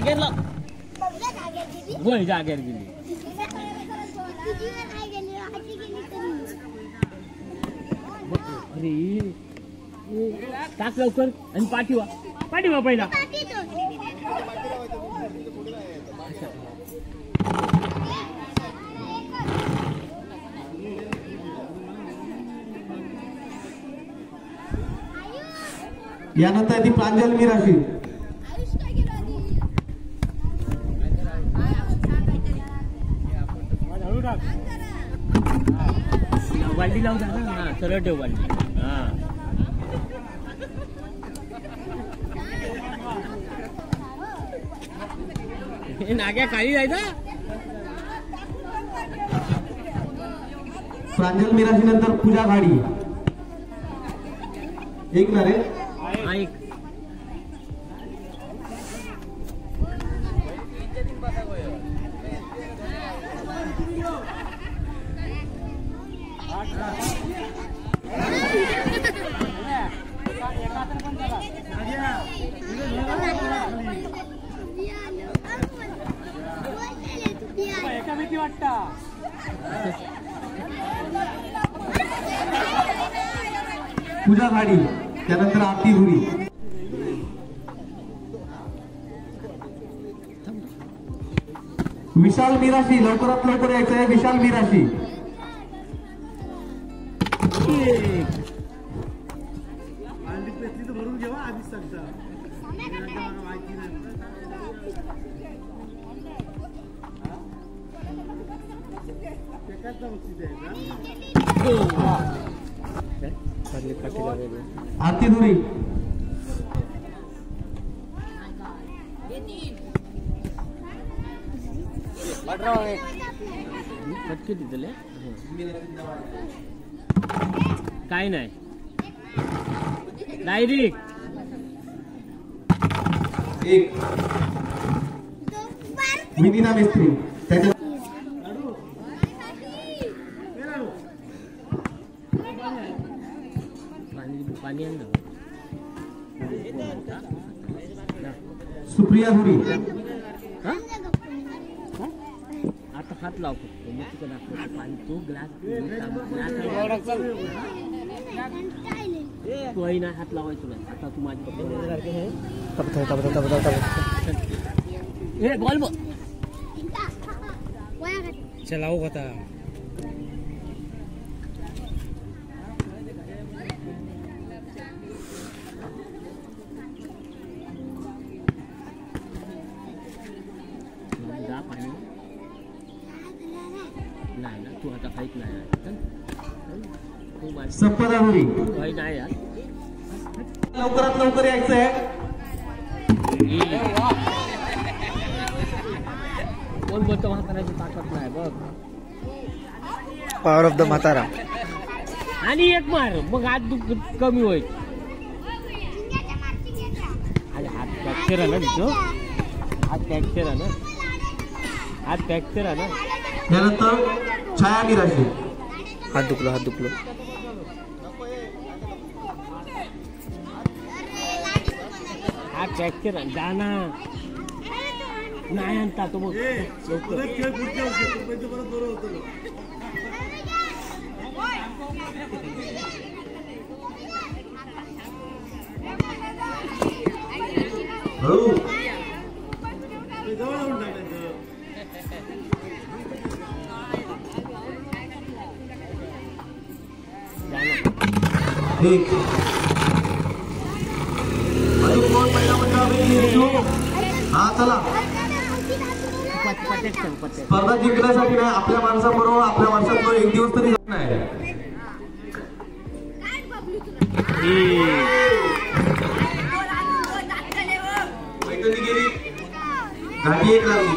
जागेर ला वही जागेर गिली अरे टाक लवकर आणि पाठीवा पाठीवा पहिला यानंतर ती प्रांजल मीराशी वाल्डी लावून जाता हा ठेव वाल्डी हा प्रांजल मिराजी नंतर पूजा गाडी ऐकणार आहे ऐक माहिती वाटत पूजा झाली त्यानंतर आरती होईल विशाल मीराशी लवकरात लवकर यायचं आहे विशाल मीराशी आती दूरी पटके दिले काय नाही डायरेक्ट एक मिनीना मिस्त्री हुरी या हुरी आता हात लाव फक्त तो मग तुझं दाखव आणि तू ग्लास तू आई ना हात लावायचो नाही आता तू माझी पकडून हे बॉल बॉल चलाव होता संपदापुरी लवकरात लवकर यायचं आहे ऑफ द म्हातारा एक मार मग हाथ दुख कमी होईल हात फ्रॅक्चर आला तिथं हात फ्रॅक्चर आला हात फ्रॅक्चर आला त्यानंतर छाया हाथ हात दुखलो हात दुखलो kira-kira dana tak tahu Thank you. हा चला स्पर्धा जिंकण्यासाठी नाही आपल्या माणसाबरोबर आपल्या माणसाबरोबर एक दिवस तरी जात नाही घाटी एक लागली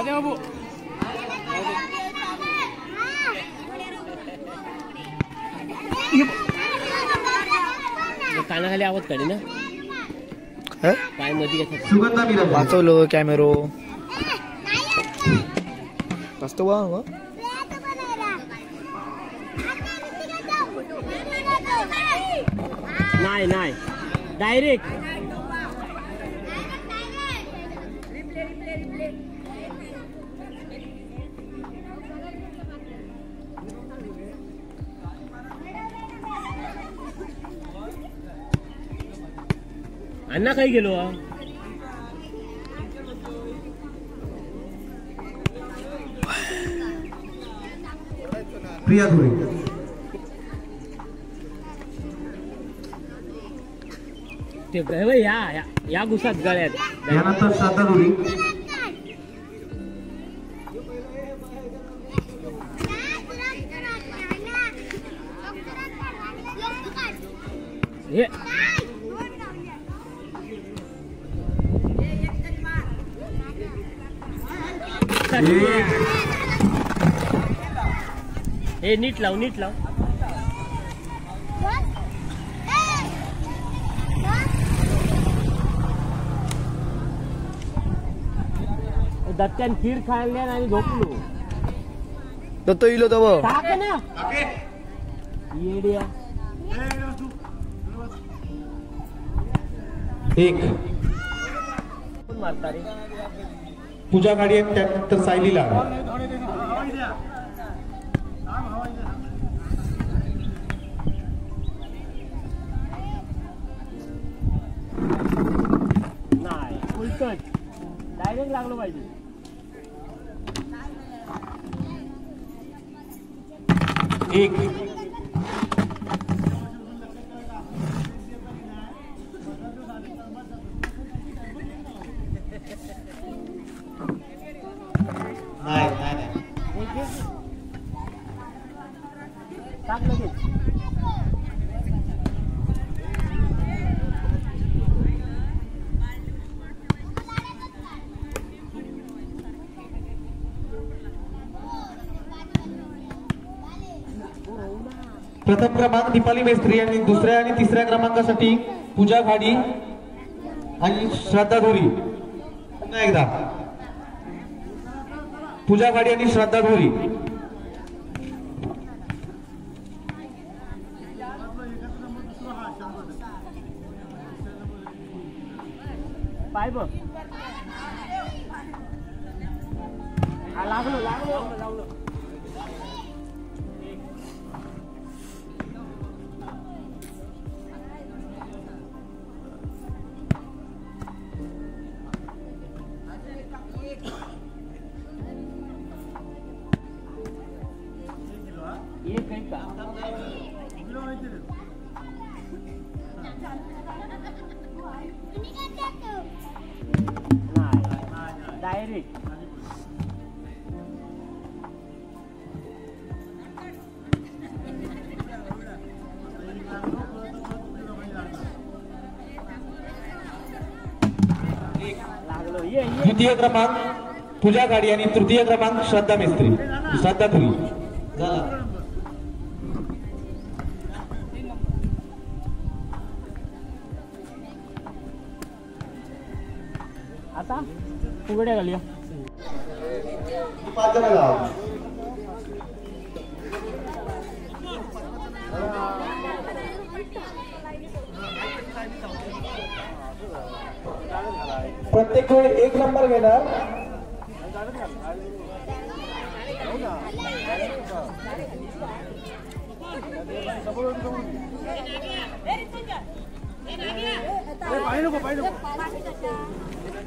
राधे बाबू कानाखाली आवाज काढी ना काय मध्ये येतात वाचवलं कॅमेरो असतो वा नाही नाही डायरेक्ट अण्णा काही गेलो प्रिया धुळे ते या या गुसात गळ्यात यानंतर सातारुरी नीट लाव नीट लाव दत्त्यान खीर खाल्ल्यान आणि झोपलो दत्त इलो तव येड्या ठीक पण मारता रे पूजा गाडी आहेत त्यानंतर नाही लाड डायरेक्ट लागलो पाहिजे एक प्रथम क्रमांक दीपाली मेस्त्री आणि दुसऱ्या आणि तिसऱ्या क्रमांकासाठी पूजा घाडी आणि श्रद्धा धोरी पुन्हा एकदा पूजा घाडी आणि श्रद्धा धोरी लागलो लागलो लागलो डायरेक्ट द्वितीय क्रमांक तुझ्या गाडी आणि तृतीय क्रमांक श्रद्धा मिस्त्री श्रद्धा तुम्ही था उगड़े कर प्रत्येक वेळ एक नंबर घेणार पाहिजे नको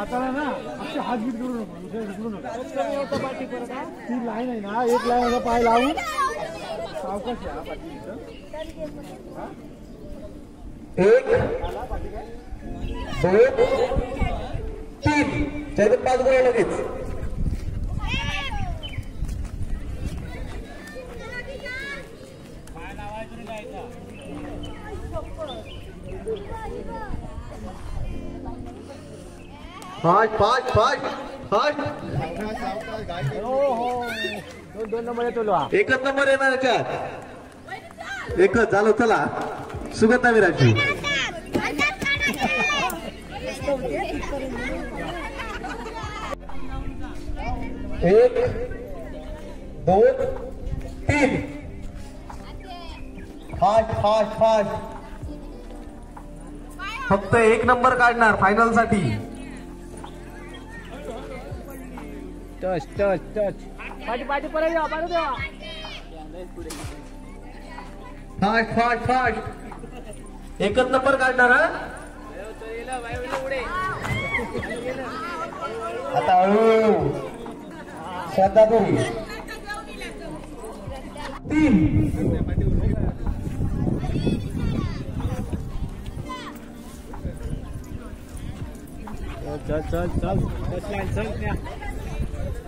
जाताना ना हात करू नको ती लाईन आहे ना एक लाईन आहे पाय लावून सावकाश एक दोन तीन पाच लगेच फास्ट फास्ट फास्ट फास्ट दोन नंबर येतो एकच नंबर येणार याच्यात एकच झालं चला ना विराजू एक दोन तीन फास्ट फास्ट फास्ट फक्त एक नंबर काढणार फायनल साठी टच टच टच पाठी पाठी परत या एकच नंबर काढणार आता श्रद्धा चल चल चल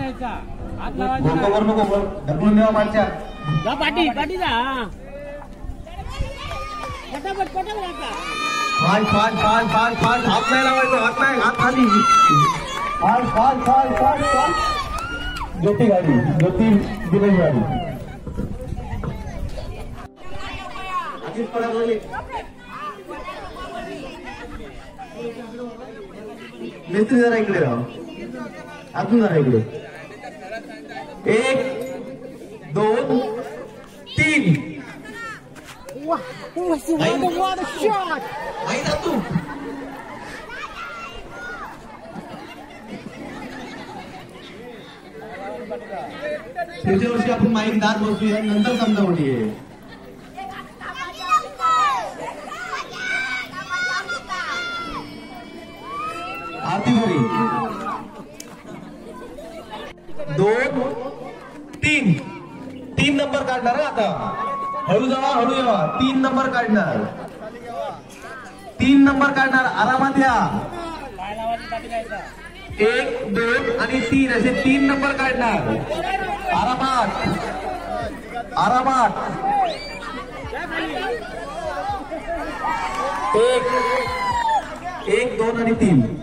जायचा हात लावायचा जा पाठी पाठी जा पटापट पटक राहता फाल फाल फाल फाल फाल हात नाही लावायचा हात नाही हात खाली फाल फाल फाल फाल फाल ज्योती गाडी ज्योती दिनेश गाडी आधीच पडत लागली मिस्त्री जरा इकडे राहा अजून जरा इकडे एक दोन तीन आई ना तू पुढच्या वर्षी आपण माईक दार बसूया नंतर समजावणी आहे हळू जावा हळू जावा तीन नंबर काढणार तीन नंबर काढणार आरामात या एक दोन आणि तीन असे तीन नंबर काढणार आरामात आरामात एक एक दोन आणि तीन